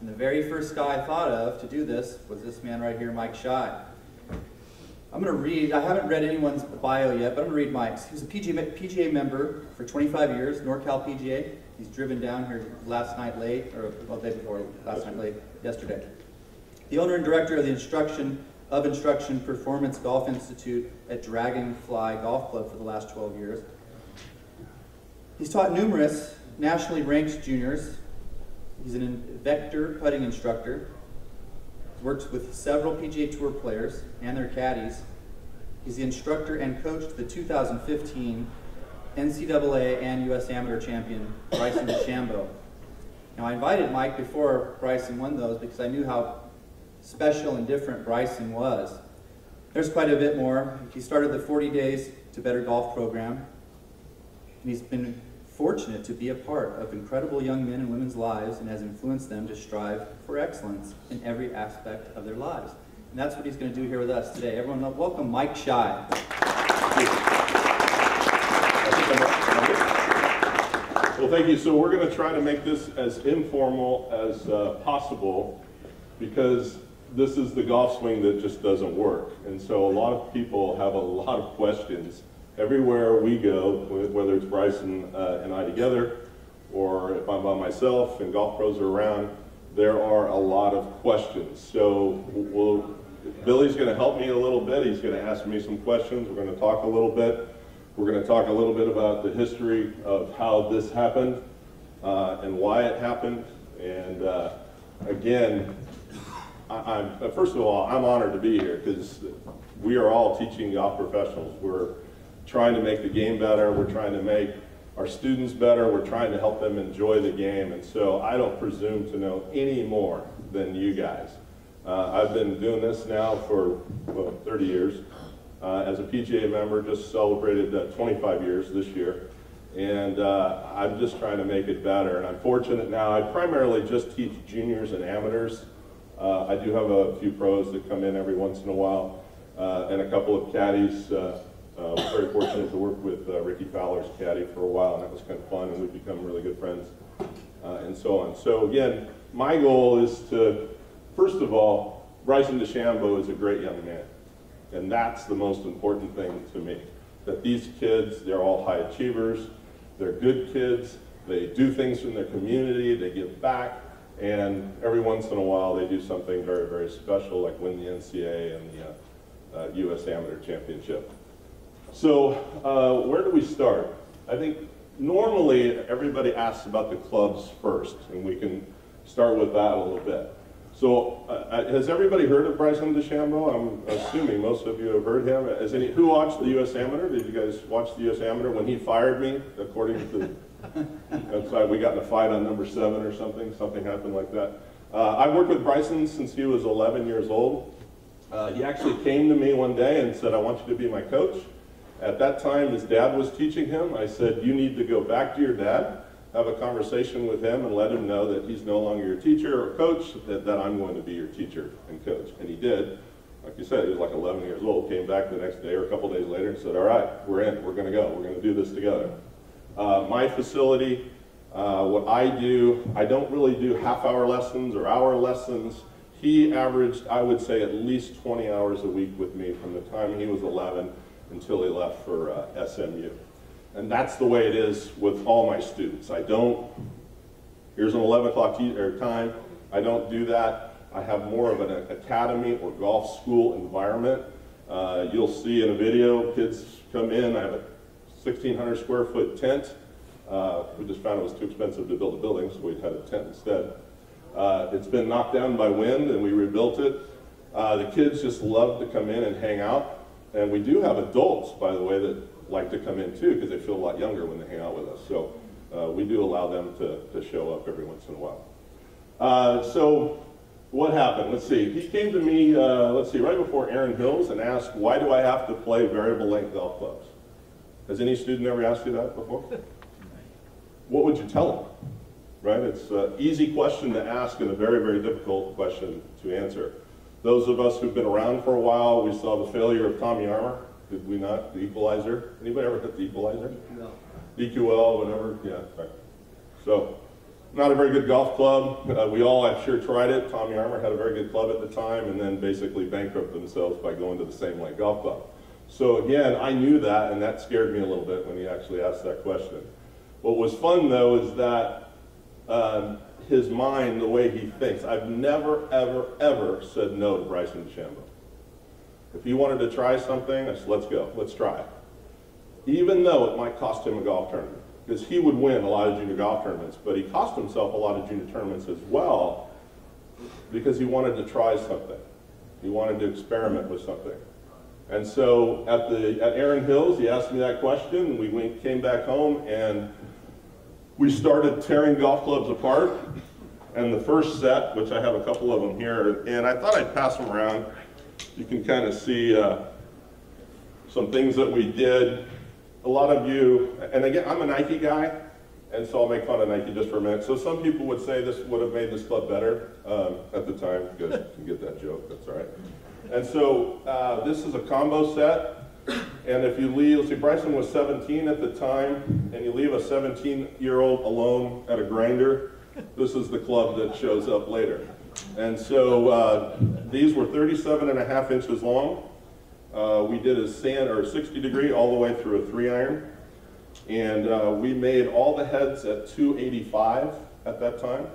And the very first guy I thought of to do this was this man right here, Mike Schy. I'm going to read, I haven't read anyone's bio yet, but I'm going to read Mike's. He was a PGA, PGA member for 25 years, NorCal PGA. He's driven down here last night late, or well, day before, last night late, yesterday. The owner and director of the Instruction of Instruction Performance Golf Institute at Dragonfly Golf Club for the last 12 years. He's taught numerous nationally ranked juniors. He's an vector putting instructor. Works with several PGA Tour players and their caddies. He's the instructor and coach to the 2015 NCAA and U.S. Amateur champion Bryson DeChambeau. Now, I invited Mike before Bryson won those because I knew how special and different Bryson was. There's quite a bit more. He started the 40 Days to Better Golf program, and he's been fortunate to be a part of incredible young men and women's lives and has influenced them to strive for excellence in every aspect of their lives. And that's what he's going to do here with us today. Everyone, welcome Mike Schy. Well, thank you. So we're going to try to make this as informal as uh, possible because this is the golf swing that just doesn't work. And so a lot of people have a lot of questions everywhere we go, whether it's Bryson uh, and I together, or if I'm by myself and golf pros are around, there are a lot of questions. So we'll, Billy's going to help me a little bit. He's going to ask me some questions. We're going to talk a little bit. We're going to talk a little bit about the history of how this happened uh, and why it happened. And uh, again, I, am first of all, I'm honored to be here because we are all teaching golf professionals. We're trying to make the game better. We're trying to make our students better. We're trying to help them enjoy the game. And so I don't presume to know any more than you guys. Uh, I've been doing this now for well, 30 years. Uh, as a PGA member, just celebrated uh, 25 years this year. And uh, I'm just trying to make it better. And I'm fortunate now, I primarily just teach juniors and amateurs. Uh, I do have a few pros that come in every once in a while, uh, and a couple of caddies uh, was very fortunate to work with uh, Rickie Fowler's caddy for a while, and that was kind of fun, and we've become really good friends, uh, and so on. So again, my goal is to, first of all, Bryson DeChambeau is a great young man, and that's the most important thing to me. That these kids, they're all high achievers, they're good kids, they do things in their community, they give back, and every once in a while they do something very, very special, like win the NCAA and the uh, U.S. Amateur Championship. So uh, where do we start? I think normally everybody asks about the clubs first, and we can start with that a little bit. So uh, uh has everybody heard of Bryson DeChambeau? I'm assuming most of you have heard him. Has any, who watched the U.S. Amateur? Did you guys watch the U.S. Amateur when he fired me, according to outside, we got in a fight on number seven or something, something happened like that. Uh, I worked with Bryson since he was 11 years old. Uh, he actually came to me one day and said, I want you to be my coach. At that time, his dad was teaching him. I said, you need to go back to your dad, have a conversation with him, and let him know that he's no longer your teacher or coach, that, that I'm going to be your teacher and coach. And he did. Like you said, he was like 11 years old, came back the next day or a couple days later and said, all right, we're in, we're going to go, we're going to do this together. Uh, my facility, uh, what I do, I don't really do half-hour lessons or hour lessons. He averaged, I would say, at least 20 hours a week with me from the time he was 11 until he left for uh, SMU. And that's the way it is with all my students. I don't, here's an 11 o'clock time, I don't do that. I have more of an academy or golf school environment. Uh, you'll see in a video, kids come in, I have a 1,600 square foot tent. Uh, we just found it was too expensive to build a building, so we had a tent instead. Uh, it's been knocked down by wind and we rebuilt it. Uh, the kids just love to come in and hang out. And we do have adults, by the way, that like to come in too because they feel a lot younger when they hang out with us. So uh, we do allow them to, to show up every once in a while. Uh, so what happened? Let's see. He came to me, uh, let's see, right before Erin Hills and asked, why do I have to play variable length golf clubs? Has any student ever asked you that before? what would you tell them? Right? It's an easy question to ask and a very, very difficult question to answer. Those of us who've been around for a while, we saw the failure of Tommy Armour, did we not? The equalizer. Anybody ever hit the equalizer? No. EQL, whatever, yeah. Right. So not a very good golf club. Uh, we all, I'm sure, tried it. Tommy Armour had a very good club at the time and then basically bankrupted themselves by going to the same like Golf Club. So again, I knew that and that scared me a little bit when he actually asked that question. What was fun though is that um, his mind, the way he thinks, I've never, ever, ever said no to Bryson DeChambeau. If he wanted to try something, I said, let's go, let's try. Even though it might cost him a golf tournament because he would win a lot of junior golf tournaments, but he cost himself a lot of junior tournaments as well because he wanted to try something. He wanted to experiment with something. And so at the at Erin Hills, he asked me that question, and we went, came back home and we started tearing golf clubs apart. And the first set, which I have a couple of them here, and I thought I'd pass them around. You can kind of see uh, some things that we did a lot of you, and again, I'm a Nike guy, and so I'll make fun of Nike just for a minute. So some people would say this would have made this club better um, at the time. You can get that joke, that's all right. And so uh, this is a combo set, and if you leave, see, Bryson was 17 at the time, and you leave a 17-year-old alone at a grinder, this is the club that shows up later. And so uh, these were 37 and a half inches long. Uh, we did a sand or 60 degree all the way through a three iron. And uh, we made all the heads at 285 at that time.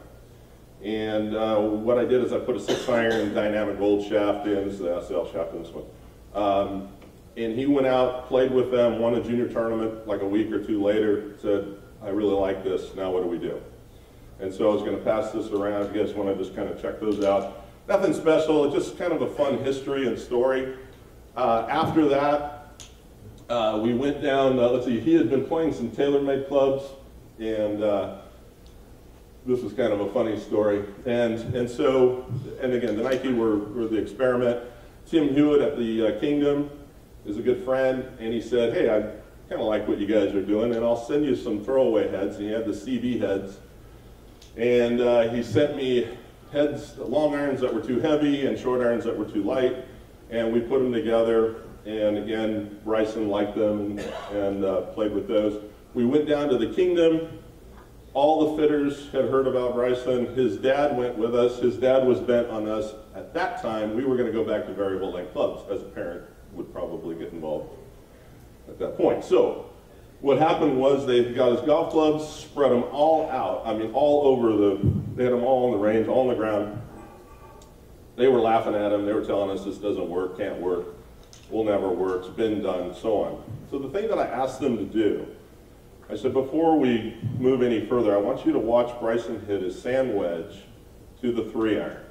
And uh, what I did is I put a six iron dynamic gold shaft in, this is the SL shaft in this one. Um, and he went out, played with them, won a junior tournament like a week or two later, said, I really like this, now what do we do? And so I was gonna pass this around, if you guys wanna just kind of check those out. Nothing special, just kind of a fun history and story. Uh, after that, uh, we went down, uh, let's see, he had been playing some TaylorMade clubs, and uh, this is kind of a funny story. And, and so, and again, the Nike were, were the experiment. Tim Hewitt at the uh, Kingdom is a good friend, and he said, hey, I kind of like what you guys are doing, and I'll send you some throwaway heads. And he had the CB heads. And uh, he sent me heads, long irons that were too heavy and short irons that were too light and we put them together. And again, Bryson liked them and, uh, played with those. We went down to the kingdom. All the fitters had heard about Bryson. His dad went with us. His dad was bent on us. At that time, we were going to go back to variable length clubs, as a parent would probably get involved at that point. So what happened was they got his golf clubs, spread them all out. I mean, all over the, they had them all on the range, all on the ground. They were laughing at him. They were telling us this doesn't work, can't work, will never work, it's been done, so on. So the thing that I asked them to do, I said, before we move any further, I want you to watch Bryson hit his sand wedge to the three iron.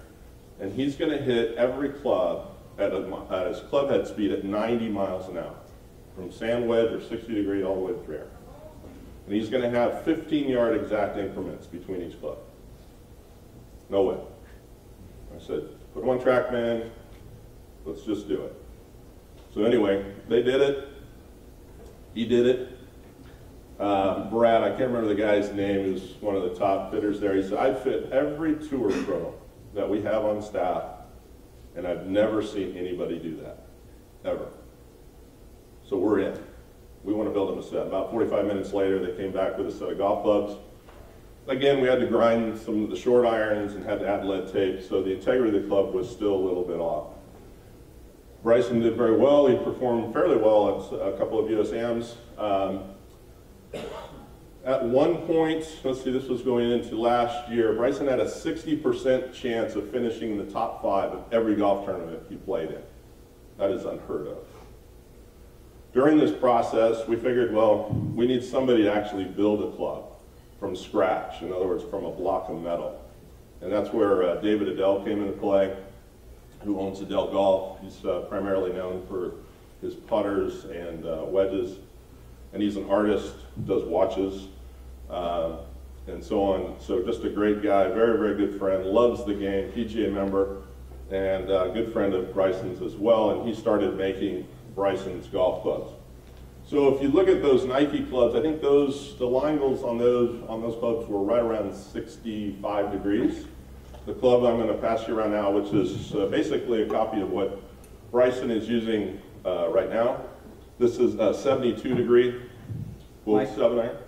And he's going to hit every club at, a, at his club head speed at 90 miles an hour, from sand wedge or 60 degree all the way to. And he's going to have 15 yard exact increments between each club. No way. I said, put one TrackMan, let's just do it. So anyway, they did it. He did it. Uh, Brad, I can't remember the guy's name, he one of the top fitters there. He said, I fit every tour pro that we have on staff, and I've never seen anybody do that, ever. So we're in. We want to build them a set. About 45 minutes later, they came back with a set of golf clubs. Again, we had to grind some of the short irons and had to add lead tape, so the integrity of the club was still a little bit off. Bryson did very well. He performed fairly well at a couple of USAMs. Um, at one point, let's see, this was going into last year, Bryson had a 60% chance of finishing in the top five of every golf tournament he played in. That is unheard of. During this process, we figured, well, we need somebody to actually build a club from scratch, in other words, from a block of metal. And that's where uh, David Edel came into play, who owns Edel Golf. He's uh, primarily known for his putters and uh, wedges, and he's an artist, does watches, uh, and so on. So just a great guy, very, very good friend, loves the game, PGA member, and a good friend of Bryson's as well, and he started making Bryson's golf clubs. So if you look at those Nike clubs, I think those the lie angles on those on those clubs were right around 65 degrees. The club I'm going to pass you around now, which is uh, basically a copy of what Bryson is using uh, right now. This is a 72 degree Mike? seven iron.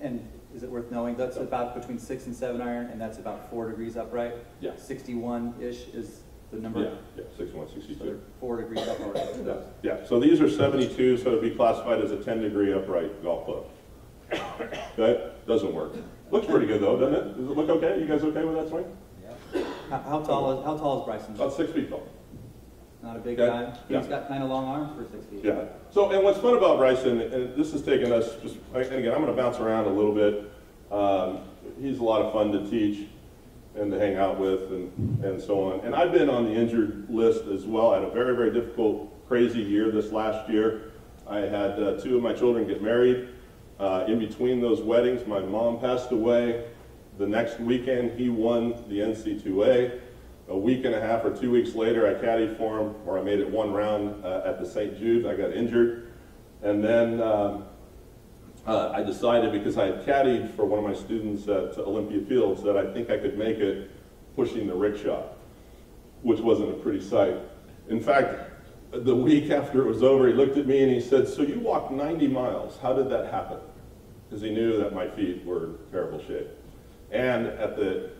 And is it worth knowing? That's about between six and seven iron, and that's about four degrees upright? Yeah. Sixty-one-ish is the number? Yeah, yeah, sixty-one, So they're sixty-two. four degrees upright. Yeah, Yeah, so these are seventy-two, so it'd be classified as a ten-degree upright golf club. Okay, doesn't work. Looks pretty good though, doesn't it? Does it look okay? You guys okay with that swing? How, how tall is, how tall is Bryson? About six feet tall. Not a big Okay. guy? Yeah. He's got kind of long arms for six feet. Yeah. So, and what's fun about Bryson, and this has taken us just, and again, I'm going to bounce around a little bit. Um, he's a lot of fun to teach and to hang out with and, and so on. And I've been on the injured list as well. I had a very, very difficult, crazy year this last year. I had uh, two of my children get married. Uh, in between those weddings, my mom passed away. The next weekend, he won the NC2A. A week and a half or two weeks later, I caddied for him, or I made it one round uh, at the St. Jude. I got injured. And then um, uh, I decided, because I had caddied for one of my students at Olympia Fields, that I think I could make it pushing the rickshaw, which wasn't a pretty sight. In fact, the week after it was over, he looked at me and he said, So you walked 90 miles. How did that happen? Because he knew that my feet were in terrible shape. And at the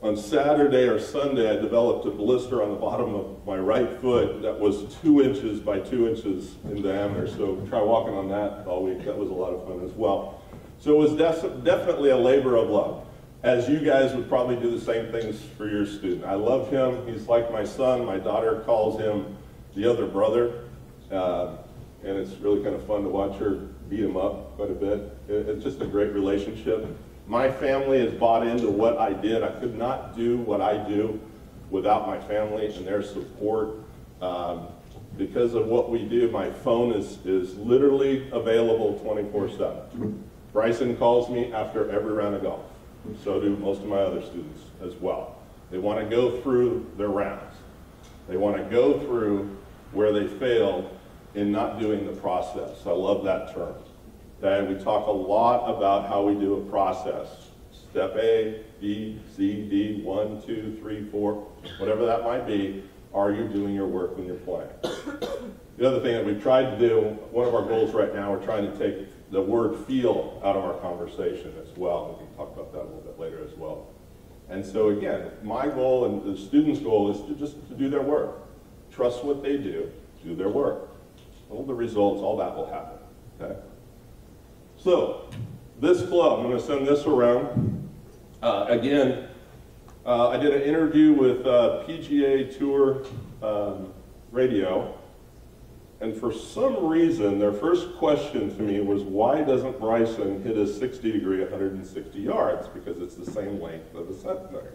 on Saturday or Sunday, I developed a blister on the bottom of my right foot that was two inches by two inches in diameter. So try walking on that all week. That was a lot of fun as well. So it was def- definitely a labor of love, as you guys would probably do the same things for your student. I love him. He's like my son. My daughter calls him the other brother. Uh, and it's really kind of fun to watch her beat him up quite a bit. It- it's just a great relationship. My family has bought into what I did. I could not do what I do without my family and their support. Um, because of what we do, my phone is, is literally available 24 7. Bryson calls me after every round of golf. So do most of my other students as well. They want to go through their rounds. They want to go through where they failed in not doing the process. I love that term. Okay, we talk a lot about how we do a process. Step A, B, C, D, one, two, three, four, whatever that might be. Are you doing your work when you're playing? The other thing that we've tried to do, one of our goals right now, we're trying to take the word feel out of our conversation as well. We can talk about that a little bit later as well. And so again, my goal and the students' goal is to just to do their work. Trust what they do, do their work. All the results, all that will happen. Okay? So, this club, I'm going to send this around. Uh, again, uh, I did an interview with uh, PGA Tour um, Radio, and for some reason, their first question to me was, why doesn't Bryson hit a 60 degree 160 yards? Because it's the same length of a centimeter.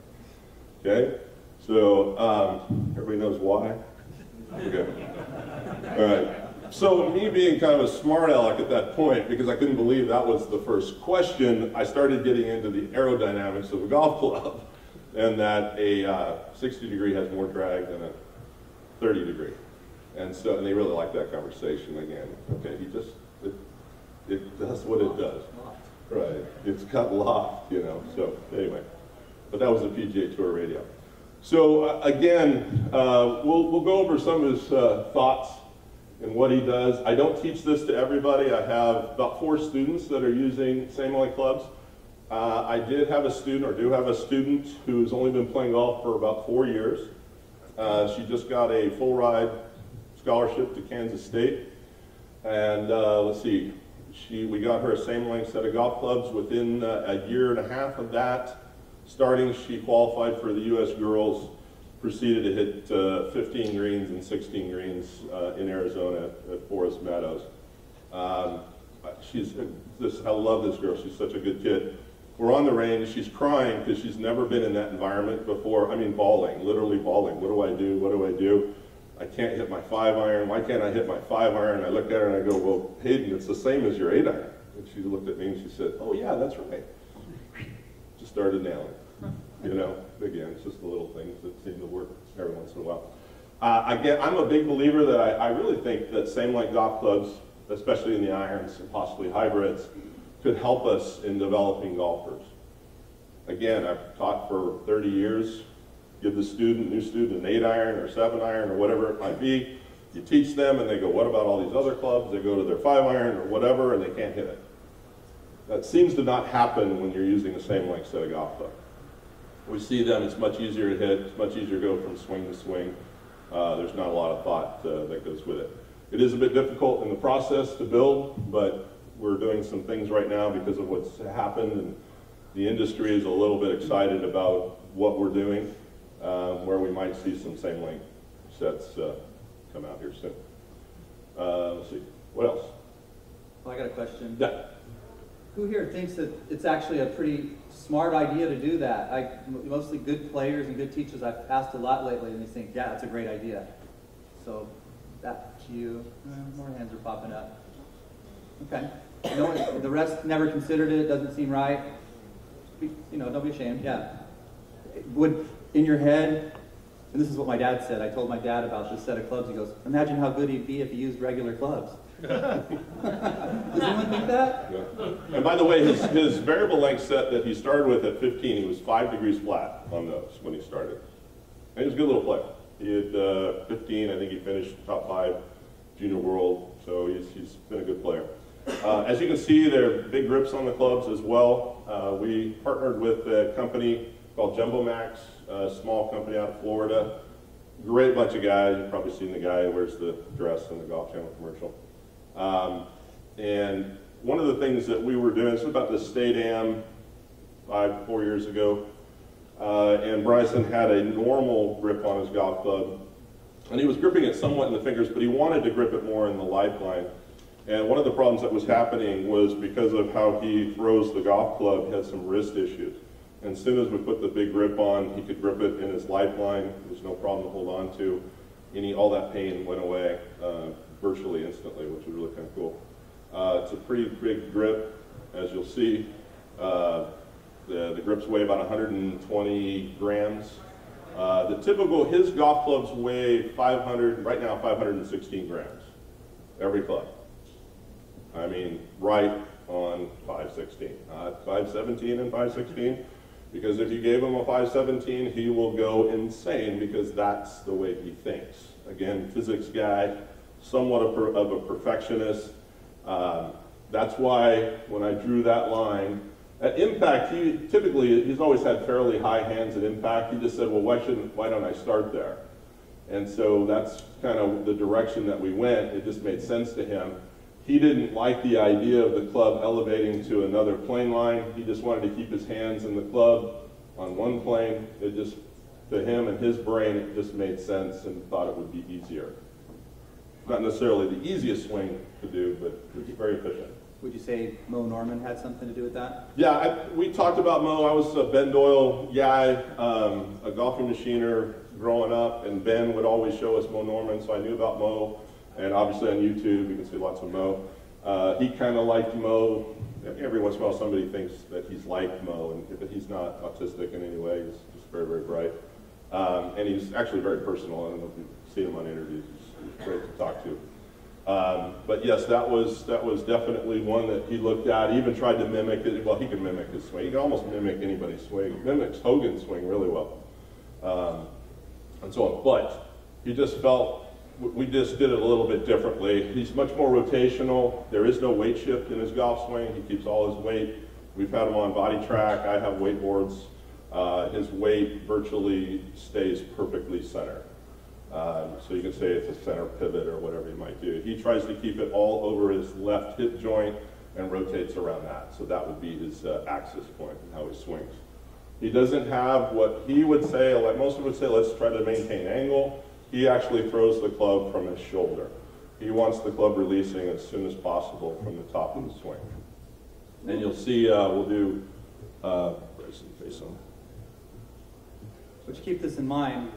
Okay? So, um, everybody knows why? Okay. All right. So me being kind of a smart aleck at that point, because I couldn't believe that was the first question, I started getting into the aerodynamics of a golf club, and that a uh, 60 degree has more drag than a 30 degree. And so, and they really liked that conversation again. Okay, he just, it, it does what it does. Right, it's got loft, you know, so anyway. But that was the PGA Tour radio. So uh, again, uh, we'll, we'll go over some of his uh, thoughts and what he does. I don't teach this to everybody. I have about four students that are using same length clubs. Uh, I did have a student, or do have a student, who's only been playing golf for about four years. Uh, she just got a full ride scholarship to Kansas State. And uh, let's see, she, we got her a same length set of golf clubs. Within uh, a year and a half of that, starting, she qualified for the U.S. Girls proceeded to hit uh, 15 greens and 16 greens uh, in Arizona at Forest Meadows. Um, she's this. I love this girl. She's such a good kid. We're on the range. She's crying because she's never been in that environment before. I mean, bawling, literally bawling. What do I do? What do I do? I can't hit my five iron. Why can't I hit my five iron? I look at her and I go, Well, Hayden, it's the same as your eight iron. And she looked at me and she said, Oh yeah, that's right. Just started nailing. You know, again, it's just the little things that seem to work every once in a while. Uh, again, I'm a big believer that I, I really think that same like golf clubs, especially in the irons and possibly hybrids, could help us in developing golfers. Again, I've taught for 30 years. Give the student, new student, an eight iron or seven iron or whatever it might be. You teach them and they go, what about all these other clubs? They go to their five iron or whatever and they can't hit it. That seems to not happen when you're using the same length set of golf club. We see them, it's much easier to hit, it's much easier to go from swing to swing. Uh, there's not a lot of thought uh, that goes with it. It is a bit difficult in the process to build, but we're doing some things right now because of what's happened, and the industry is a little bit excited about what we're doing, um, where we might see some same length sets uh, come out here soon. Uh, let's see, what else? Well, I got a question. Yeah. Who here thinks that it's actually a pretty smart idea to do that? I, mostly good players and good teachers I've asked a lot lately, and they think, yeah, that's a great idea. So, that to you, Eh, more hands are popping up. Okay. The rest never considered it, doesn't seem right. You know, don't be ashamed, yeah. Would, in your head, and this is what my dad said, I told my dad about this set of clubs, he goes, imagine how good he'd be if he used regular clubs. Does anyone think that? Yeah. And by the way, his, his variable length set that he started with at 15, he was five degrees flat on those when he started. And he was a good little player. He had uh, 15, I think he finished top five junior world, so he's, he's been a good player. Uh, as you can see, there are big grips on the clubs as well. Uh, we partnered with a company called Jumbo Max, a small company out of Florida. Great bunch of guys. You've probably seen the guy who wears the dress in the Golf Channel commercial. Um, and one of the things that we were doing, this was about the state five, four years ago, uh, and Bryson had a normal grip on his golf club, and he was gripping it somewhat in the fingers, but he wanted to grip it more in the lifeline. And one of the problems that was happening was because of how he throws the golf club, he had some wrist issues. And as soon as we put the big grip on, he could grip it in his lifeline. There was no problem to hold on to. Any, all that pain went away uh, virtually instantly, which was really kind of cool. Uh, it's a pretty big grip, as you'll see. Uh, the, the grips weigh about 120 grams. Uh, the typical, his golf clubs weigh 500, right now 516 grams, every club. I mean, right on 516, not 517 and 516, because if you gave him a 517, he will go insane because that's the way he thinks. Again, physics guy, somewhat of, a perfectionist. Um, that's why when I drew that line, at impact, he typically, he's always had fairly high hands at impact. He just said, well, why shouldn't, why don't I start there? And so that's kind of the direction that we went. It just made sense to him. He didn't like the idea of the club elevating to another plane line. He just wanted to keep his hands in the club on one plane. It just, to him and his brain, it just made sense and thought it would be easier. Not necessarily the easiest swing to do, but it's very efficient. Would you say Mo Norman had something to do with that? Yeah, I, we talked about Mo. I was a Ben Doyle guy, um, a golfing machiner growing up, and Ben would always show us Mo Norman, so I knew about Mo. And obviously on YouTube, you can see lots of Mo. Uh, he kind of liked Mo. Every once in a while, somebody thinks that he's like Mo, and but he's not autistic in any way. He's just very, very bright, um, and he's actually very personal. I don't know if you've seen him on interviews. He's, great to talk to. Um, but yes, that was that was definitely one that he looked at. He even tried to mimic it. Well, he can mimic his swing. He can almost mimic anybody's swing. Mimics Hogan's swing really well, um, and so on. But he just felt we just did it a little bit differently. He's much more rotational. There is no weight shift in his golf swing. He keeps all his weight. We've had him on BodiTrak. I have weight boards. Uh, his weight virtually stays perfectly center. Um, so you can say it's a center pivot or whatever you might do. He tries to keep it all over his left hip joint and rotates around that. So that would be his uh, axis point and how he swings. He doesn't have what he would say, like most would say, let's try to maintain angle. He actually throws the club from his shoulder. He wants the club releasing as soon as possible from the top of the swing. And you'll see, uh, we'll do, uh, face on. But you keep this in mind,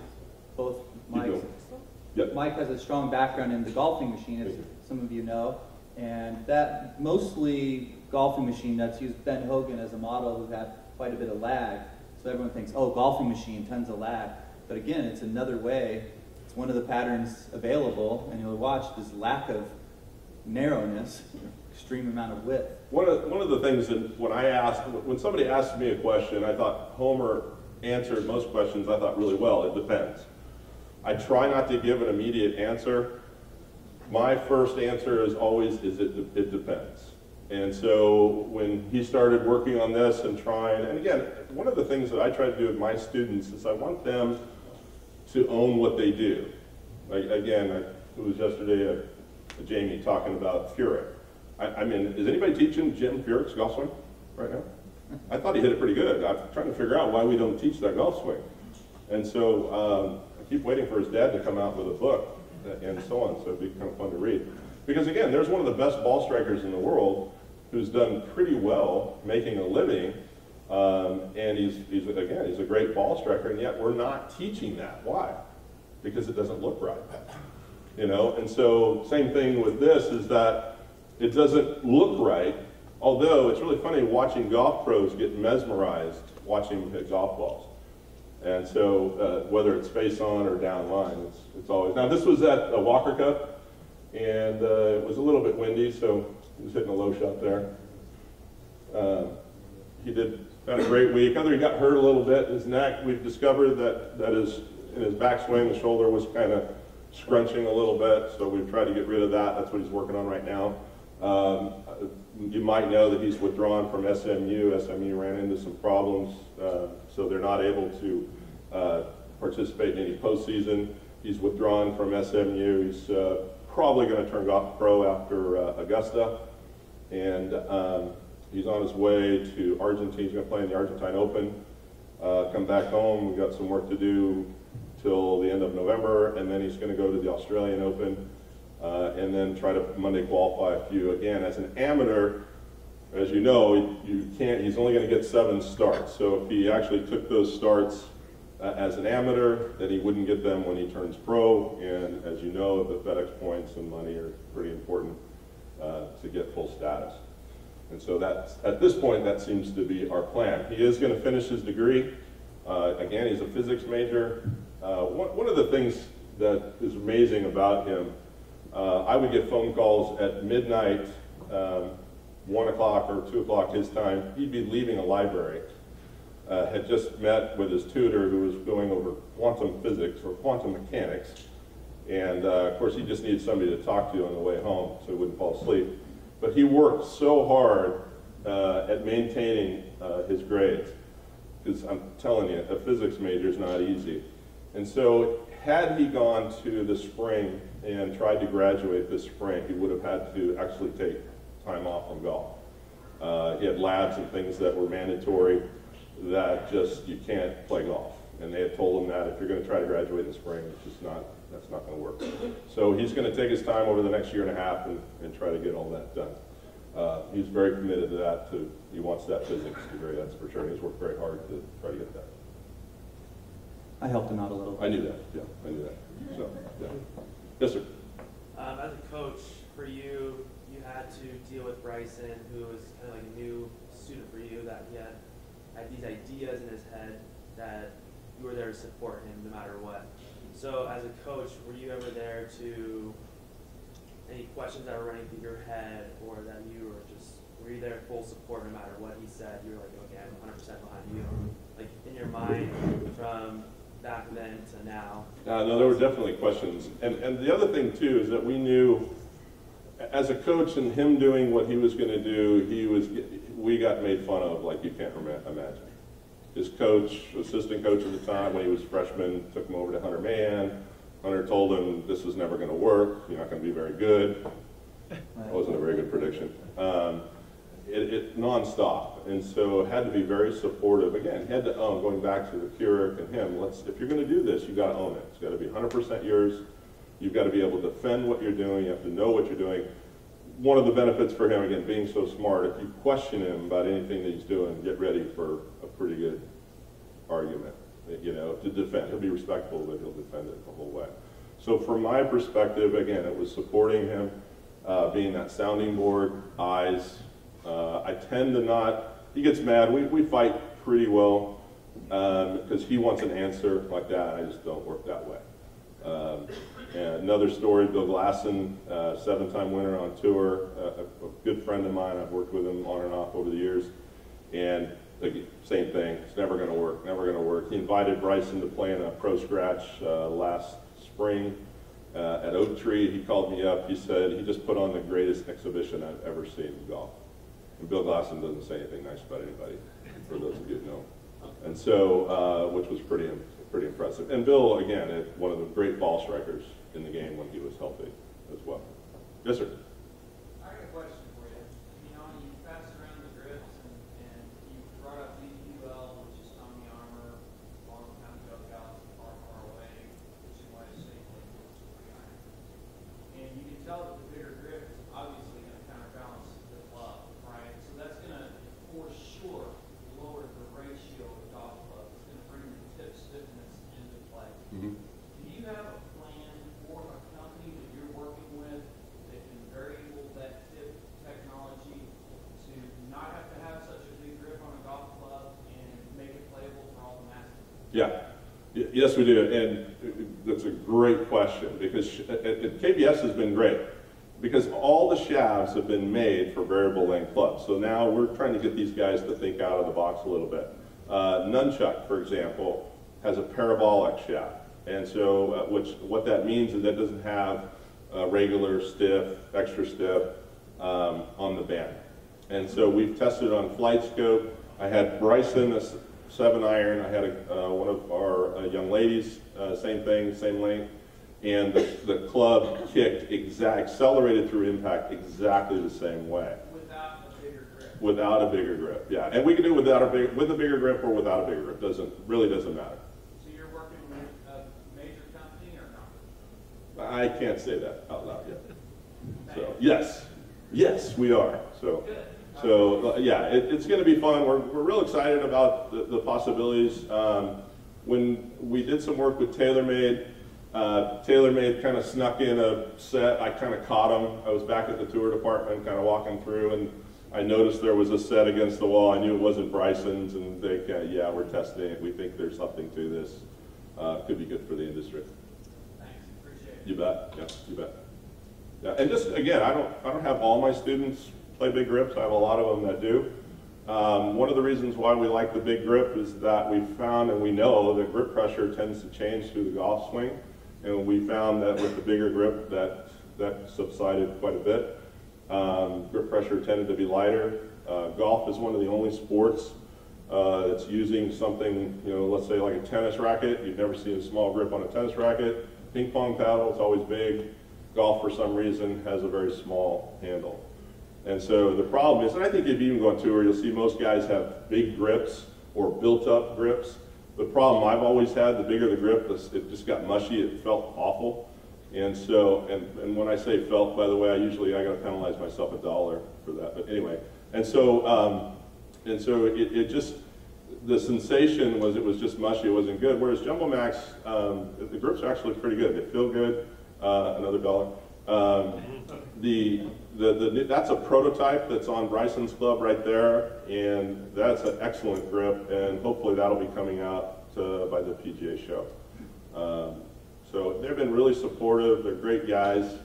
both Mike. Yep. Mike has a strong background in the golfing machine, as some of you know. And that mostly golfing machine that's used Ben Hogan as a model who had quite a bit of lag. So everyone thinks, oh, golfing machine, tons of lag. But again, it's another way. It's one of the patterns available, and you'll watch this lack of narrowness, extreme amount of width. One of, one of the things that when I asked, when somebody asked me a question, I thought Homer answered most questions I thought really well. It depends. I try not to give an immediate answer. My first answer is always is it, it depends. And so when he started working on this and trying, and again, one of the things that I try to do with my students is I want them to own what they do. Like, again, I, it was yesterday, uh, Jamie talking about Furyk. I, I mean, is anybody teaching Jim Furyk's golf swing right now? I thought he hit it pretty good. I'm trying to figure out why we don't teach that golf swing. And so um, keep waiting for his dad to come out with a book and so on, so it'd be kind of fun to read. Because again, there's one of the best ball strikers in the world who's done pretty well making a living, um, and he's, he's, again, he's a great ball striker, and yet we're not teaching that. Why? Because it doesn't look right. You know, and so same thing with this is that it doesn't look right, although it's really funny watching golf pros get mesmerized watching golf balls. And so uh, whether it's face on or down line, it's, it's always, now this was at a Walker Cup, and uh, it was a little bit windy, so he was hitting a low shot there. Uh, he did had a great week. Other he got hurt a little bit in his neck. We've discovered that that is in his backswing, the shoulder was kind of scrunching a little bit, so we've tried to get rid of that. That's what he's working on right now. Um, you might know that he's withdrawn from SMU. SMU ran into some problems, uh, so they're not able to uh, participate in any postseason. He's withdrawn from SMU. He's uh, probably going to turn pro after Augusta, and um, he's on his way to Argentina. He's going to play in the Argentine Open. Uh, come back home. We've got some work to do till the end of November, and then he's going to go to the Australian Open uh, and then try to Monday qualify a few. Again, as an amateur, as you know, you can't, he's only going to get seven starts. So if he actually took those starts uh, as an amateur, then he wouldn't get them when he turns pro. And as you know, the FedEx points and money are pretty important uh, to get full status. And so that's, at this point, that seems to be our plan. He is going to finish his degree. Uh, again, he's a physics major. Uh, one, one of the things that is amazing about him uh, I would get phone calls at midnight, um, 1 o'clock or 2 o'clock his time. He'd be leaving a library. Uh, had just met with his tutor who was going over quantum physics or quantum mechanics. And uh, of course, he just needed somebody to talk to on the way home so he wouldn't fall asleep. But he worked so hard uh, at maintaining uh, his grades. Because I'm telling you, a physics major is not easy. And so had he gone to the spring and tried to graduate this spring, he would have had to actually take time off from golf. Uh, he had labs and things that were mandatory that just, you can't play golf. And they had told him that if you're going to try to graduate in the spring, it's just not, that's not going to work. So he's going to take his time over the next year and a half and, and try to get all that done. Uh, he's very committed to that. To, he wants that physics degree, that's for sure. He's worked very hard to try to get that. I helped him out a little. I knew that, yeah, I knew that. So, yeah. Yes, sir. Um, as a coach, for you, you had to deal with Bryson, who was kind of like a new student for you, that he had, had these ideas in his head that you were there to support him no matter what. So as a coach, were you ever there to, any questions that were running through your head, or that you were just, were you there full support no matter what he said? You were like, okay, I'm 100% behind you. Like in your mind, from back then to now? Uh, no, there were definitely questions. And, and the other thing, too, is that we knew, as a coach and him doing what he was going to do, he was, we got made fun of like you can't imagine. His coach, assistant coach at the time, when he was a freshman, took him over to Hunter Mahan. Hunter told him this was never going to work. You're not going to be very good. That wasn't a very good prediction. Um, it, it nonstop, and so had to be very supportive. Again, had to own. Going back to the Furyk and him, let's if you're going to do this, you got to own it. It's got to be 100% yours. You've got to be able to defend what you're doing. You have to know what you're doing. One of the benefits for him, again, being so smart, if you question him about anything that he's doing, get ready for a pretty good argument. You know, to defend. He'll be respectful, but he'll defend it the whole way. So from my perspective, again, it was supporting him, uh, being that sounding board, eyes, uh, I tend to not, he gets mad. We, we fight pretty well because um, he wants an answer like that. I just don't work that way. Um, another story, Bill Glasson, uh, seven-time winner on tour, uh, a, a, good friend of mine. I've worked with him on and off over the years. And same thing, it's never going to work, never going to work. He invited Bryson to play in a pro scratch uh, last spring uh, at Oak Tree. He called me up. He said he just put on the greatest exhibition I've ever seen in golf. And Bill Glasson doesn't say anything nice about anybody, for those of you who know. And so, uh, which was pretty, pretty impressive. And Bill, again, one of the great ball strikers in the game when he was healthy as well. Yes, sir. I got a question for you. You know, you pass around the grips and, and you brought up EQL, which is Tommy Armour, long time ago, Galaxy far, far away, which is why it's safe like this with the iron. And you can tell that the bigger grip is obviously gonna counterbalance the club, right? So that's gonna, for sure, lower the ratio of the golf club. It's gonna bring the tip stiffness into play. Mm-hmm. Do you have a plan for a company that you're working with that can variable that tip technology to not have to have such a big grip on a golf club and make it playable for all the masses? Yeah, Y- yes, we do, and that's a great question, because KBS has been great, because all the shafts have been made for variable length clubs, so now we're trying to get these guys to think out of the box a little bit. Uh, Nunchuck, for example, has a parabolic shaft, and so, uh, which, what that means is that doesn't have uh, regular stiff, extra stiff um, on the band. And so we've tested on FlightScope. I had Bryson, a seven iron. I had a, uh, one of our uh, young ladies, uh, same thing, same length. And the, the club kicked exact, accelerated through impact exactly the same way, Without a bigger grip? without a bigger grip. Yeah, and we can do it without a big, with a bigger grip or without a bigger grip. Doesn't really doesn't matter. So you're working with a major company or not? I can't say that out loud yet. So yes, yes, we are. So. Good. So, uh, yeah, it, it's going to be fun. We're, we're real excited about the, the possibilities. Um, when we did some work with TaylorMade, uh, TaylorMade kind of snuck in a set. I kind of caught them. I was back at the tour department, kind of walking through, and I noticed there was a set against the wall. I knew it wasn't Bryson's, and they, of, yeah, we're testing it. We think there's something to this. Uh, could be good for the industry. Thanks, appreciate it. You bet. Yeah, you bet. Yeah, and just again, I don't, I don't have all my students play big grips. I have a lot of them that do. Um, one of the reasons why we like the big grip is that we found and we know that grip pressure tends to change through the golf swing, and we found that with the bigger grip that that subsided quite a bit. Um, grip pressure tended to be lighter. Uh, golf is one of the only sports uh, that's using something, you know, let's say like a tennis racket. You've never seen a small grip on a tennis racket. Ping pong paddle is always big. Golf, for some reason, has a very small handle. And so the problem is, and I think if you even go on tour, you'll see most guys have big grips or built-up grips. The problem I've always had, the bigger the grip, it just got mushy. It felt awful. And so, and, and when I say felt, by the way, I usually, I gotta penalize myself a dollar for that, but anyway. And so, um, and so it, it just, the sensation was it was just mushy, it wasn't good. Whereas Jumbo Max, um, the, the grips are actually pretty good. They feel good, uh, another dollar. Um, the, the, the, that's a prototype that's on Bryson's Club right there, and that's an excellent grip, and hopefully that'll be coming out uh, by the PGA show. Um, so they've been really supportive, they're great guys,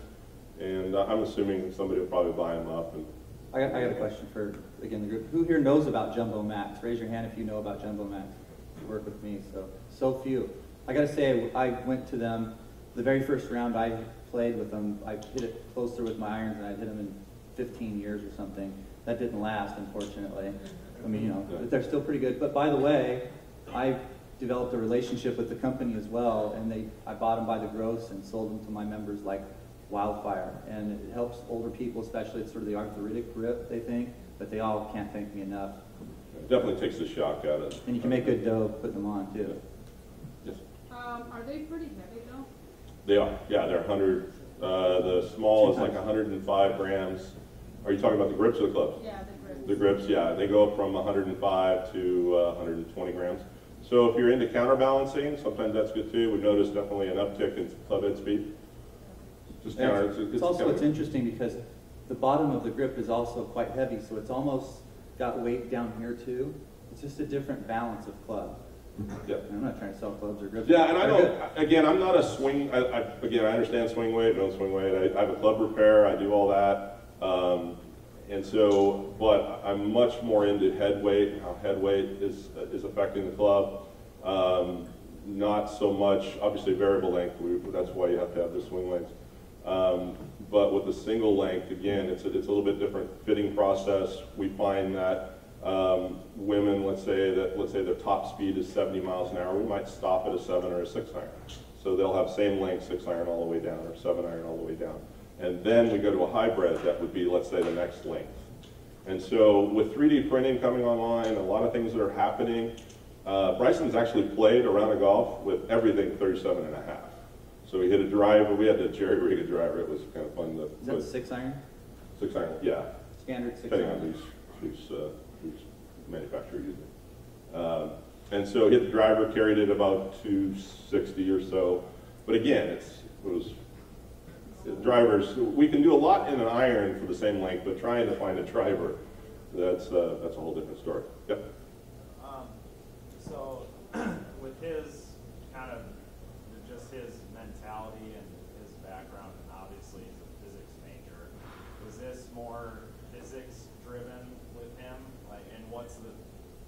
and I'm assuming somebody will probably buy them up. And I got, I got a question for, again, the group. Who here knows about Jumbo Max? Raise your hand if you know about Jumbo Max. You work with me, so, so few. I gotta say, I went to them, the very first round I played with them, I hit it closer with my irons than I'd hit them in fifteen years or something. That didn't last, unfortunately. I mean, you know, but they're still pretty good. But by the way, I developed a relationship with the company as well, and they, I bought them by the gross and sold them to my members like wildfire. And it helps older people, especially it's sort of the arthritic grip, they think, but they all can't thank me enough. it definitely takes the shock out of it. And you can make good dough putting them on too. Yes. Um, are they pretty heavy though? They are, yeah, they're 100, uh, the small is like 105 grams. Are you talking about the grips or the clubs? Yeah, the grips. The grips, yeah, they go up from 105 to uh, 120 grams. So if you're into counterbalancing, sometimes that's good too. We've noticed definitely an uptick in club head speed. Just And counter, It's it's, it's also, counter- it's interesting because the bottom of the grip is also quite heavy, so it's almost got weight down here too. It's just a different balance of club. Yeah. I'm not trying to sell clubs or grips. Yeah, and I don't, again, I'm not a swing, I, I, again, I understand swing weight, don't swing weight, I, I have a club repair, I do all that. Um, and so, but I'm much more into head weight, how head weight is, is affecting the club. Um, not so much, obviously variable length, we, that's why you have to have the swing lengths. Um, but with a single length, again, it's a, it's a little bit different fitting process. We find that um, women, let's say that let's say their top speed is 70 miles an hour, we might stop at a seven or a six iron. So they'll have same length six iron all the way down or seven iron all the way down. And then we go to a hybrid that would be, let's say, the next length. And so with 3D printing coming online, a lot of things that are happening, uh, Bryson's actually played around a golf with everything 37 and a half. So he hit a driver, we had to jerry rig a driver, it was kind of fun to Is that six iron? six iron, yeah, Standard six depending on iron? who's, who's, uh, manufacturer using. Um, and so hit the driver, carried it about 260 or so. But again, it's, it was, drivers, we can do a lot in an iron for the same length, but trying to find a driver, that's, uh, that's a whole different story. Yep. Um, so with his kind of, just his mentality and his background, and obviously he's a physics major, is this more physics driven with him? Like, and what's the,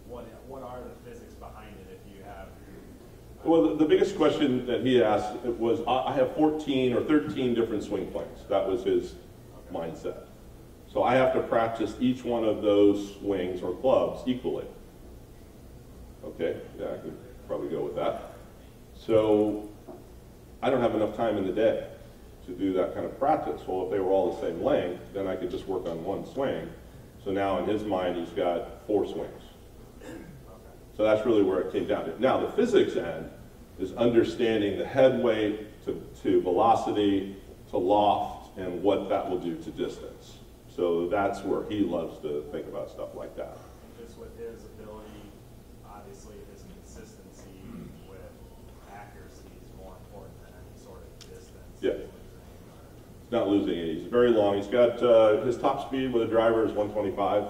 what, what are the physics behind it if you have? Well, the, biggest question that he asked was, I, I have 14 or 13 different swing planes. That was his mindset. So I have to practice each one of those swings or clubs equally. Okay, yeah, I could probably go with that. So I don't have enough time in the day to do that kind of practice. Well, if they were all the same length, then I could just work on one swing. So now in his mind, he's got four swings. So that's really where it came down to. Now, the physics end is understanding the head weight to, to velocity, to loft, and what that will do to distance. So that's where he loves to think about stuff like that. Just with his ability, obviously his consistency with accuracy is more important than any sort of distance. Yeah. He's not losing it. He's very long. He's got, uh, his top speed with a driver is 125.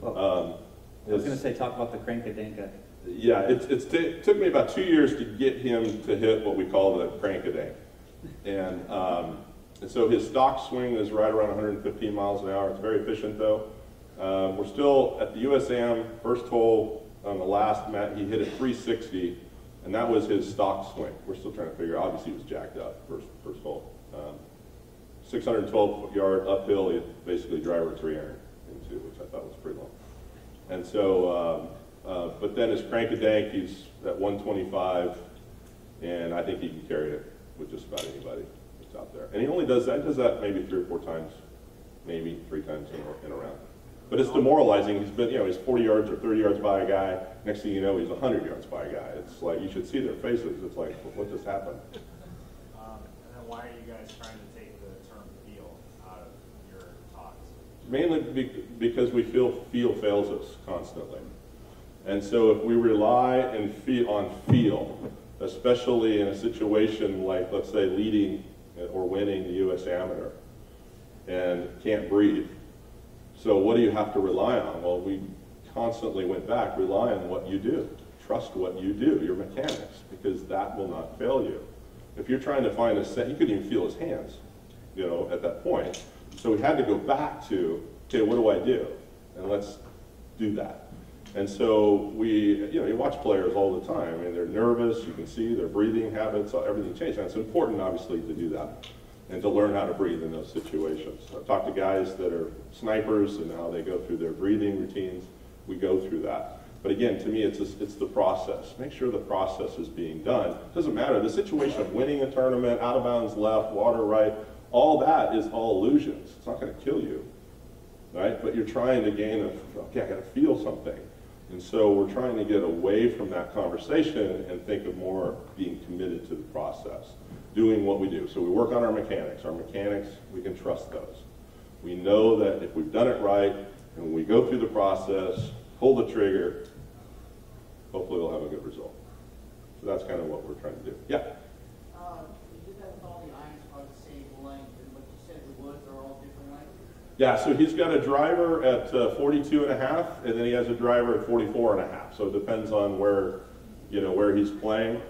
Well, Um, I was gonna say, talk about the crank-a-danka. Yeah, it's, it's, ta- it took me about two years to get him to hit what we call the crank-a-dank. And, um, and so his stock swing is right around 115 miles an hour. It's very efficient though. Um, we're still at the USAM first hole on the last mat, he hit it 360, and that was his stock swing. We're still trying to figure, out, obviously he was jacked up first, first hole. Um, 612 yard uphill, he basically driver three iron into, which I thought was pretty long. And so, um, uh, but then his crank-a-dank, he's at 125, and I think he can carry it with just about anybody that's out there. And he only does that, does that maybe three or four times, maybe three times in, a- in a round. But it's demoralizing. He's been, you know, he's 40 yards or 30 yards by a guy. Next thing you know, he's 100 yards by a guy. It's like you should see their faces. It's like, what just happened? Um, and then why are you guys trying to take the term feel out of your talks? Mainly be- because we feel feel fails us constantly. And so if we rely and feel on feel, especially in a situation like, let's say, leading or winning the U.S. Amateur and can't breathe. So what do you have to rely on? Well, we constantly went back, rely on what you do. Trust what you do, your mechanics, because that will not fail you. If you're trying to find a set, you couldn't even feel his hands, you know, at that point. So we had to go back to, okay, what do I do? And let's do that. And so we, you know, you watch players all the time. I mean, they're nervous. You can see their breathing habits, uh, everything changes. And it's important, obviously, to do that and to learn how to breathe in those situations. I've talked to guys that are snipers and how they go through their breathing routines. We go through that. But again, to me, it's, a, it's the process. Make sure the process is being done. It Doesn't matter. The situation of winning a tournament, out of bounds left, water right, all that is all illusions. It's not going to kill you, right? But you're trying to gain a, okay, I got to feel something. And so we're trying to get away from that conversation and think of more being committed to the process, doing what we do. So we work on our mechanics. Our mechanics, we can trust those. We know that if we've done it right, and we go through the process, pull the trigger, hopefully we'll have a good result. So that's kind of what we're trying to do. Yeah? Uh, you did that with all the irons are the same length, and what you said the woods are all different lengths? Yeah, so he's got a driver at uh, 42 and a half, and then he has a driver at 44 and a half. So it depends on where, you know, where he's playing.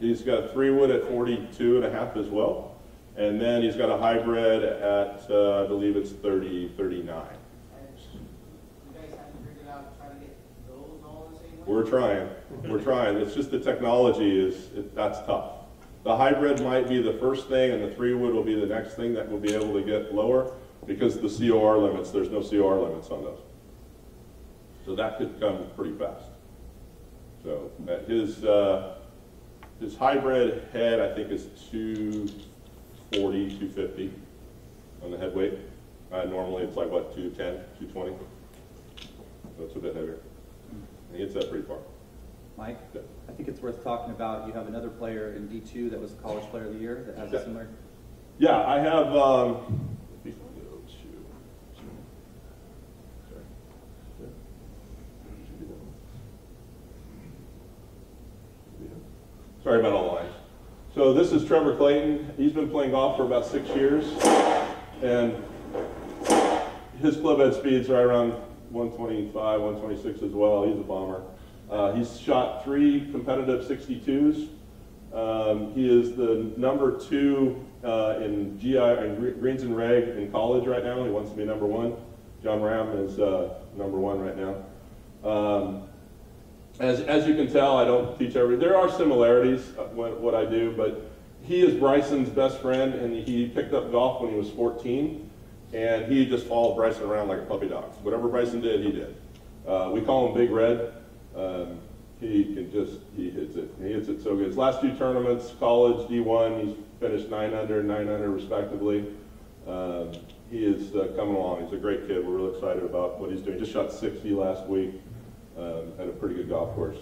He's got three wood at 42 and a half as well. And then he's got a hybrid at, uh, I believe it's 30, 39. and You guys haven't figured out, try to get those all the same length? We're trying, we're trying. It's just the technology is, it, that's tough. The hybrid might be the first thing, and the three wood will be the next thing that will be able to get lower, because the COR limits, there's no COR limits on those. So that could come pretty fast. So, at his, uh, his hybrid head, I think is 240, 250 on the head weight. Uh, normally it's like, what, 210, 220? So it's a bit heavier. And he hits that pretty far. Mike, Yeah. I think it's worth talking about, you have another player in D2 that was a college player of the year that has Yeah. a similar, Yeah, I have, um, if you can go to- sorry. Yeah. Should be that one. Yeah. Sorry about all the lines. So this is Trevor Clayton. He's been playing golf for about six years. And his club head speed's right around 125, 126 as well. He's a bomber. Uh, he's shot three competitive 62s. Um, he is the number two uh, in GI and Greens and Reg in college right now. He wants to be number one. Jon Rahm is uh, number one right now. Um, as, as you can tell, I don't teach every. There are similarities uh, what, what I do, but he is Bryson's best friend, and he picked up golf when he was 14, and he just followed Bryson around like a puppy dog. Whatever Bryson did, he did. Uh, we call him Big Red. Um, he can just he hits it. He hits it so good. His last two tournaments, college D1, he's finished 900, 900 respectively. Um, he is uh, coming along. He's a great kid. We're really excited about what he's doing. Just shot 60 last week um, at a pretty good golf course.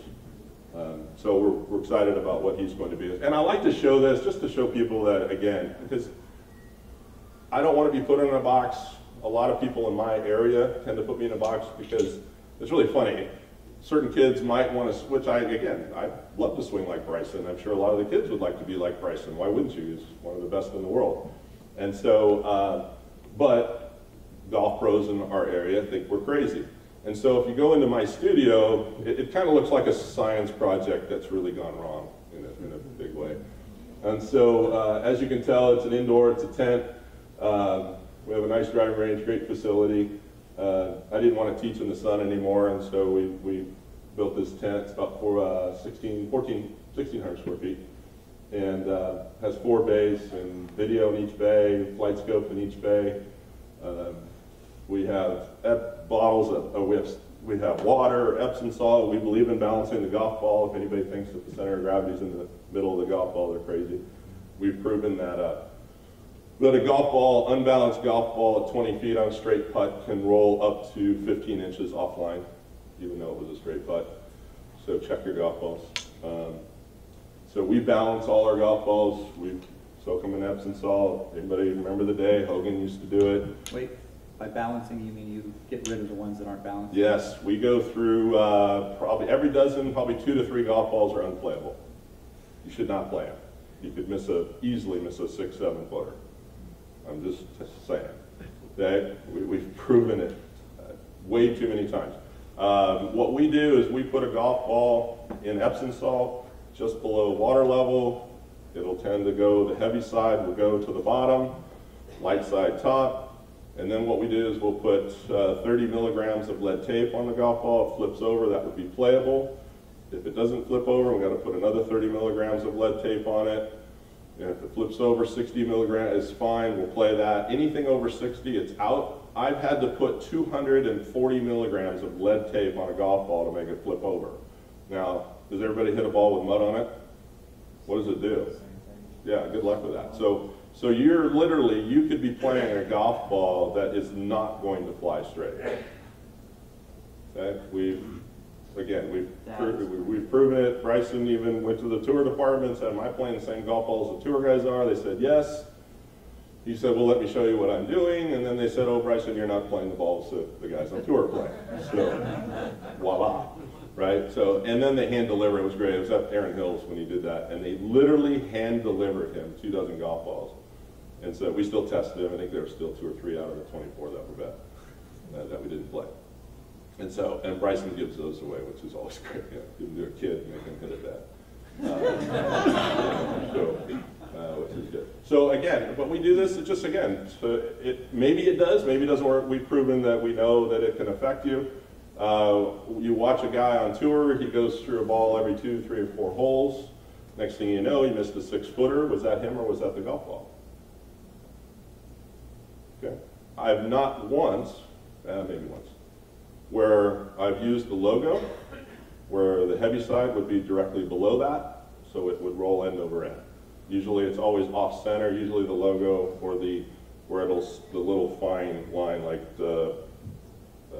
Um, so we're, we're excited about what he's going to be. And I like to show this just to show people that, again, because I don't want to be put in a box. A lot of people in my area tend to put me in a box because it's really funny. Certain kids might want to switch. I, again, I love to swing like Bryson. I'm sure a lot of the kids would like to be like Bryson. Why wouldn't you? He's one of the best in the world. And so, uh, but golf pros in our area think we're crazy. And so if you go into my studio, it, it kind of looks like a science project that's really gone wrong in a, in a big way. And so, uh, as you can tell, it's an indoor, it's a tent. Um, we have a nice driving range, great facility. Uh, I didn't want to teach in the sun anymore, and so we, we built this tent. It's about four, uh, 16, 14, 1,600 square feet. And uh, has four bays and video in each bay, FlightScope in each bay. Um, we have ep- bottles of, uh, we have, we have water, Epsom salt. We believe in balancing the golf ball. If anybody thinks that the center of gravity is in the middle of the golf ball, they're crazy. We've proven that uh, that a golf ball, unbalanced golf ball at 20 feet on a straight putt can roll up to 15 inches offline, even though it was a straight putt. So check your golf balls. Um, so we balance all our golf balls. We soak them in Epsom salt. Anybody remember the day Hogan used to do it? wait, by balancing, you mean you get rid of the ones that aren't balanced? Yes, we go through uh, probably every dozen, probably two to three golf balls are unplayable. You should not play them. You could miss a easily miss a six, seven footer. I'm just saying. Okay, we, we've proven it uh, way too many times. Um, what we do is we put a golf ball in Epsom salt just below water level. It'll tend to go, the heavy side will go to the bottom, light side top. And then what we do is we'll put uh, 30 milligrams of lead tape on the golf ball. It flips over, that would be playable. If it doesn't flip over, we've got to put another 30 milligrams of lead tape on it. And if it flips over 60 milligrams, is fine, we'll play that. Anything over 60, it's out. I've had to put 240 milligrams of lead tape on a golf ball to make it flip over. Now, does everybody hit a ball with mud on it? What does it do? Yeah, good luck with that. So, so you're literally, you could be playing a golf ball that is not going to fly straight. Okay, we've, again, we've, pro- we- we've proven it. Bryson even went to the tour department, said, am I playing the same golf balls the tour guys are? They said, yes. He said, well, let me show you what I'm doing. And then they said, oh, Bryson, you're not playing the balls that the guys on tour play. So, voila, right? So, and then they hand deliver. It was great. It was at Erin Hills when he did that. And they literally hand delivered him two dozen golf balls. And so we still tested him. I think there were still two or three out of the 24 that were bad, uh, that we didn't play. And so, and Bryson gives those away, which is always great. You know, give them to a kid, make him hit it bad. So, uh, which is good. So again, but we do this just again. So it maybe it does, maybe it doesn't work. We've proven that we know that it can affect you. Uh, you watch a guy on tour; he goes through a ball every two, three, or four holes. Next thing you know, he missed a six footer. Was that him or was that the golf ball? Okay. I've not once, uh, maybe once, where I've used the logo, where the heavy side would be directly below that, so it would roll end over end. Usually it's always off center, usually the logo or the, where it'll, the little fine line like the, uh,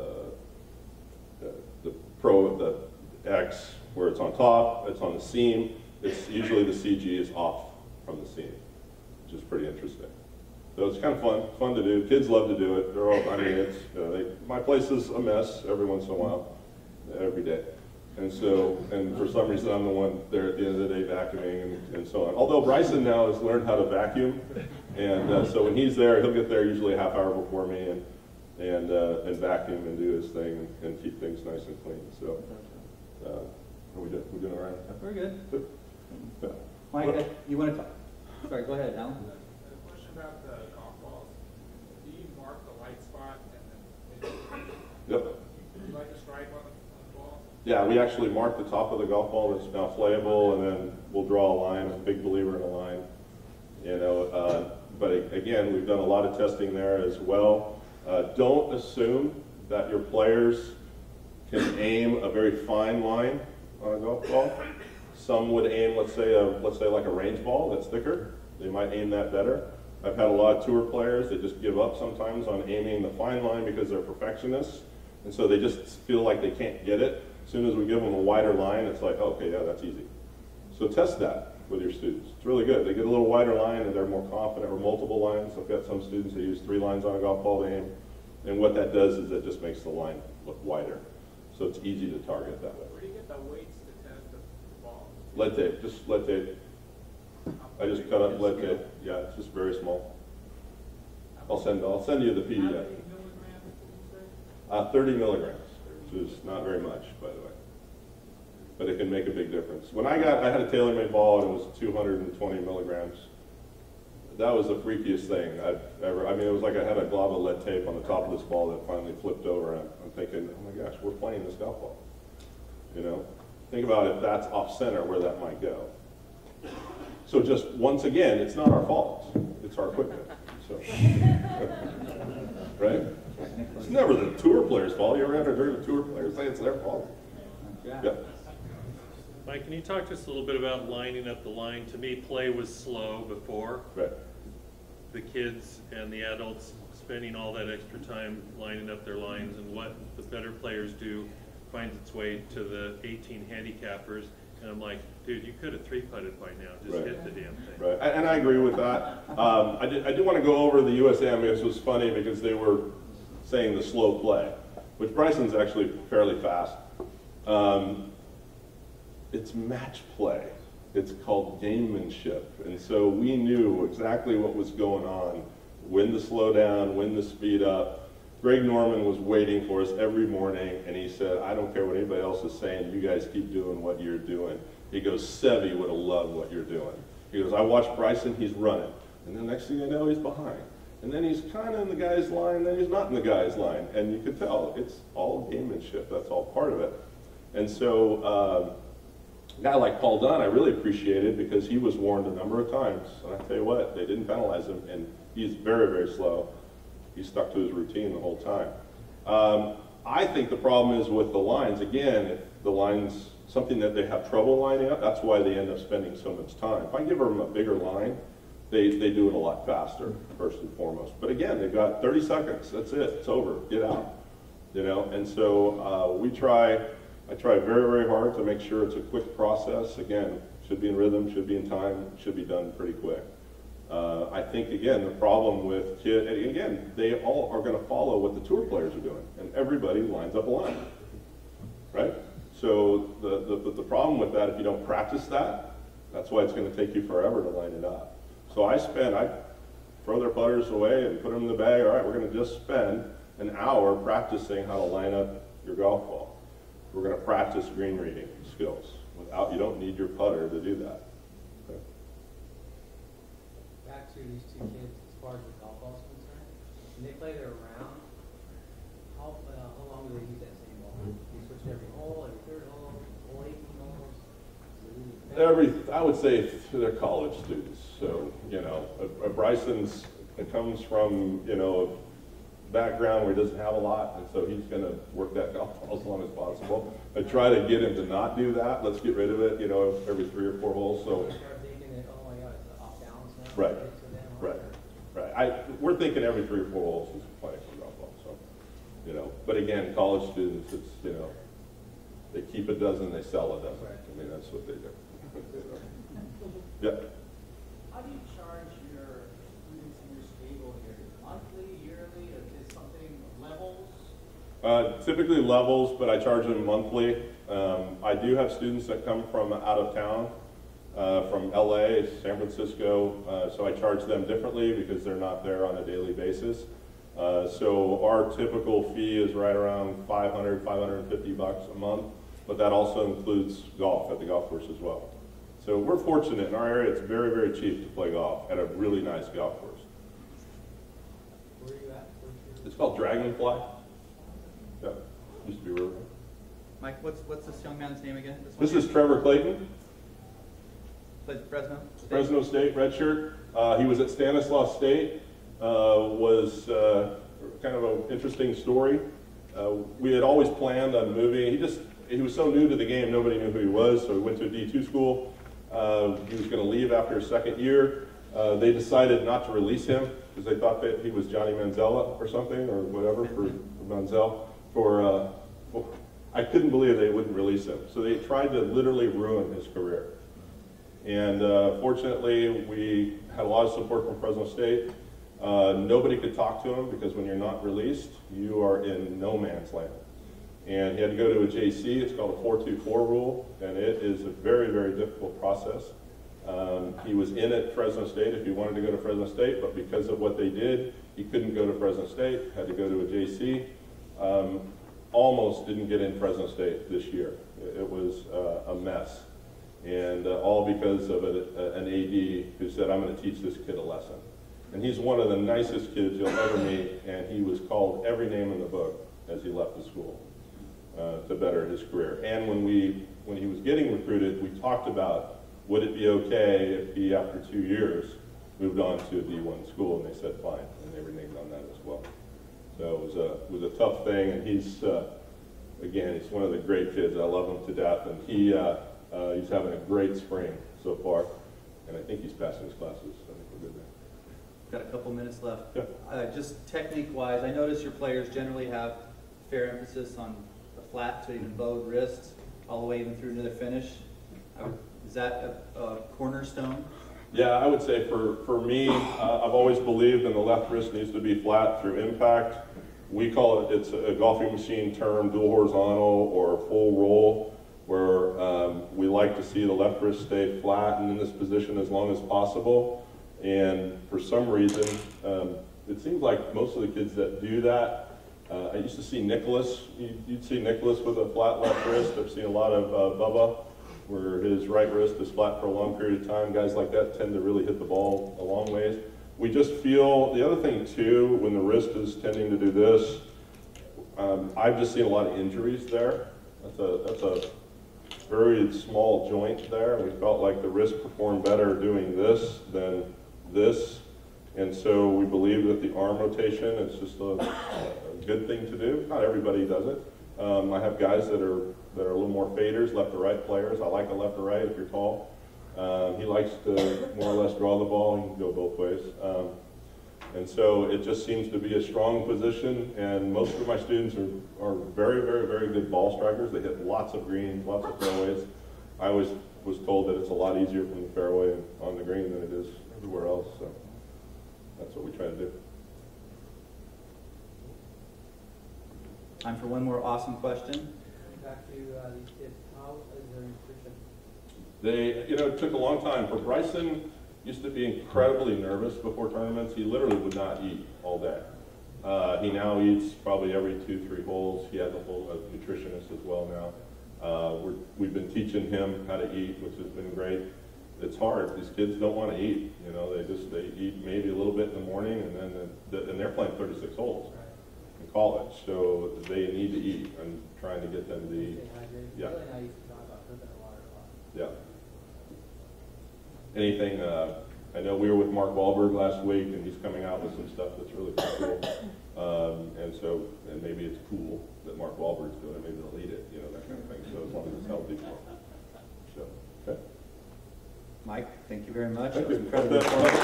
the- the pro, the X, where it's on top, it's on the seam, it's usually the CG is off from the seam, which is pretty interesting. So it's kind of fun, fun to do. Kids love to do it. They're all, I mean, it's, know, they, my place is a mess every once in a while, every day. And so, and for some reason, I'm the one there at the end of the day vacuuming and, and so on. Although Bryson now has learned how to vacuum, and uh, so when he's there, he'll get there usually a half hour before me and, and, uh, and vacuum and do his thing and, and keep things nice and clean. So, uh, are we doing, we doing all right? Very good. Yeah. Mike, uh, you want to talk? Sorry, go ahead, Alan. About the golf balls. Do you mark the light spot and then, Yep. do you like a stripe on the, on the ball? Yeah, we actually mark the top of the golf ball that's now playable, and then we'll draw a line. I'm a big believer in a line. You know, uh, but again, we've done a lot of testing there as well. Uh, don't assume that your players can aim a very fine line on a golf ball. Some would aim, let's say, a, let's say like a range ball that's thicker. They might aim that better. I've had a lot of tour players that just give up sometimes on aiming the fine line because they're perfectionists. And so they just feel like they can't get it. As soon as we give them a wider line, it's like, okay, yeah, that's easy. So test that with your students. It's really good. They get a little wider line and they're more confident, or multiple lines. I've got some students that use three lines on a golf ball to aim. And what that does is it just makes the line look wider. So it's easy to target that way. Where do you get the weights to test the ball? Lead tape, just lead tape. I just cut up lead tape. Yeah, it's just very small. I'll send, I'll send you the PDF. many milligrams did you say? Uh, 30 milligrams, which is not very much, by the way. But it can make a big difference. When I got, I had a TaylorMade ball and it was 220 milligrams. That was the freakiest thing I've ever, I mean, it was like I had a glob of lead tape on the top of this ball that finally flipped over. I'm, I'm thinking, oh my gosh, we're playing this golf ball. You know? Think about if that's off center, where that might go. So just, once again, it's not our fault. It's our equipment, so. Right? It's never the tour player's fault. You ever had a heard a tour player say it's their fault? Yeah. Mike, can you talk to us a little bit about lining up the line? To me, play was slow before. Right. The kids and the adults spending all that extra time lining up their lines and what the better players do finds its way to the 18 handicappers. And I'm like, dude, you could have three putted by now. Just Right. hit the damn thing. Right, and and I agree with that. Um, I did, I do want to go over the USM, because it was funny because they were saying the slow play, which Bryson's actually fairly fast. Um, it's match play. It's called gamemanship. And so we knew exactly what was going on, when to slow down, when to speed up. Greg Norman was waiting for us every morning, and he said, I don't care what anybody else is saying, you guys keep doing what you're doing. He goes, Seve would have loved what you're doing. He goes, I watched Bryson, he's running. And the next thing you know, he's behind. And then he's kind of in the guy's line, then he's not in the guy's line. And you could tell, it's all gamemanship, that's all part of it. And so, um, a guy like Paul Dunne, I really appreciated because he was warned a number of times. And I tell you what, they didn't penalize him, and he's very, very slow. He stuck to his routine the whole time. Um, I think the problem is with the lines. Again, if the lines, something that they have trouble lining up, that's why they end up spending so much time. If I give them a bigger line, they, they do it a lot faster, first and foremost. But again, they've got 30 seconds. That's it. It's over. Get out. You know, and so uh, we try, I try very, very hard to make sure it's a quick process. Again, should be in rhythm, should be in time, should be done pretty quick. Uh, I think, again, the problem with kid, again, they all are going to follow what the tour players are doing, and everybody lines up a line, right? So the, the, the problem with that, if you don't practice that, that's why it's going to take you forever to line it up. So I spend, I throw their putters away and put them in the bag. All right, we're going to just spend an hour practicing how to line up your golf ball. We're going to practice green reading skills. Without, you don't need your putter to do that. Back to these two kids as far as the golf ball is concerned. When they play their round, how, uh, how long do they use that same ball? Do you switch every hole, every third hole, whole eighteen holes? Is it really Every, I would say they're college students, so, you know, a- a Bryson's, it comes from, you know, a background where he doesn't have a lot, and so he's gonna work that golf ball as long as possible. I try to get him to not do that, let's get rid of it, you know, every three or four holes, so, Start thinking that, oh my god, it's off balance now. Right, right. Right, I, we're thinking every three or four holes is plenty for golf ball, so, you know, but again, college students, it's, you know, they keep a dozen, they sell a dozen, Right. I mean, that's what they do. Yep. How do you charge your students in your stable here? Monthly, yearly, or is something levels? Uh, Typically levels, but I charge them monthly. Um, I do have students that come from out of town, uh, from LA, San Francisco, uh, so I charge them differently because they're not there on a daily basis. Uh, So our typical fee is right around 500, 550 bucks a month, but that also includes golf at the golf course as well. So we're fortunate, in our area, it's very, very cheap to play golf at a really nice golf course. Where are you at? Where's your- It's called Dragonfly. Yep, used to be River. Mike, what's, what's this young man's name again? one? This is Trevor Clayton, Played Fresno? State? Fresno State redshirt. Uh, he was at Stanislaus State, uh, was, uh, kind of an interesting story. Uh, we had always planned on moving, he just, he was so new to the game, nobody knew who he was, so he went to a D2 school. Uh, he was gonna leave after his second year. Uh, they decided not to release him, because they thought that he was Johnny Manziel or something, or whatever, for Manziel, for, I couldn't believe they wouldn't release him. So they tried to literally ruin his career. And uh, fortunately, we had a lot of support from Fresno State. Uh, Nobody could talk to him because when you're not released, you are in no man's land. And he had to go to a JC, it's called a 424 rule, and it is a very, very difficult process. Um, He was in at Fresno State if he wanted to go to Fresno State, but because of what they did, he couldn't go to Fresno State, had to go to a JC. Um, Almost didn't get in Fresno State this year. It was uh, a mess. And uh, all because of a- an AD who said, I'm going to teach this kid a lesson. And he's one of the nicest kids you'll ever meet, and he was called every name in the book as he left the school uh, to better his career. And when we, when he was getting recruited, we talked about, would it be okay if he, after two years, moved on to a D1 school? And they said, fine, and they reneged on that as well. So it was a, it was a tough thing, and he's, uh, again, he's one of the great kids. I love him to death, and he, uh, he's having a great spring so far, and I think he's passing his classes. I think we're good there. Got a couple minutes left. Yeah. Uh, just technique-wise, I notice your players generally have fair emphasis on the flat to even bowed wrist, all the way even through to the finish. Is that a, a cornerstone? Yeah, I would say for, for me, uh, I've always believed in the left wrist needs to be flat through impact. We call it, it's a golfing machine term, dual horizontal or full roll, where um, we like to see the left wrist stay flat and in this position as long as possible. And for some reason, um, it seems like most of the kids that do that, uh, I used to see Nicklaus, you- you'd see Nicklaus with a flat left wrist. I've seen a lot of uh, Bubba where his right wrist is flat for a long period of time. Guys like that tend to really hit the ball a long ways. We just feel, the other thing too, when the wrist is tending to do this, um, I've just seen a lot of injuries there. That's a, that's a very small joint there. We felt like the wrist performed better doing this than this. And so we believe that the arm rotation is just a, a good thing to do. Not everybody does it. Um, I have guys that are, that are a little more faders, left to right players. I like a left to right if you're tall. Um, he likes to more or less draw the ball. He can go both ways. Um, and so it just seems to be a strong position, and most of my students are, are very, very, very good ball strikers. They hit lots of greens, lots of fairways. I always was told that it's a lot easier from the fairway on the green than it is everywhere else, so that's what we try to do. Time for one more awesome question. Back to, uh, these kids, how is their nutrition? They, you know, it took a long time. For Bryson, used to be incredibly nervous before tournaments. He literally would not eat all day. Uh, he now eats probably every two, three holes. He has a whole a nutritionist as well now. Uh, we're, we've been teaching him how to eat, which has been great. It's hard. These kids don't want to eat. You know, they just they eat maybe a little bit in the morning, and then the, and they're playing 36 holes in college, so they need to eat. I'm trying to get them to eat. Yeah. Billy and I used to talk about drinking water a lot. Yeah, anything, uh, I know we were with Mark Wahlberg last week, and he's coming out with some stuff that's really cool. Um, and so, and maybe it's cool that Mark Wahlberg's doing it, maybe they'll eat it, you know, that kind of thing, so as long as it's healthy. So, okay. Mike, thank you very much. Thank That was you. incredibly That's- informative.